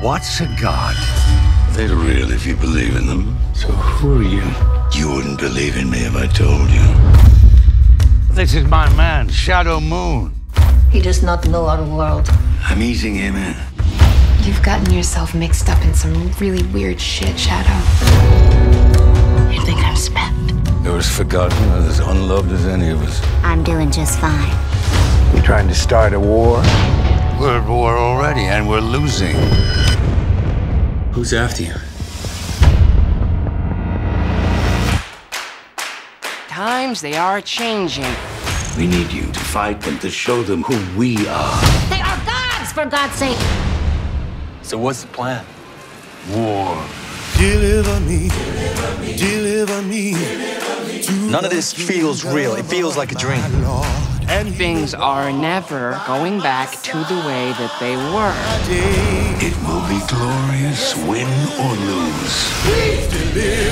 What's a god? They're real if you believe in them. So who are you? You wouldn't believe in me if I told you. This is my man, Shadow Moon. He does not know our world. I'm easing him in. You've gotten yourself mixed up in some really weird shit, Shadow. You think I'm spent? You're as forgotten and as unloved as any of us. I'm doing just fine. You trying to start a war? We're at war already, and we're losing. Who's after you? Times they are changing. We need you to fight them, to show them who we are. They are gods, for God's sake! So what's the plan? War. Deliver me, deliver me. None of this feels real. It feels like a dream. And Things are never going back to the way that they were. It will be glorious, win or lose. deliver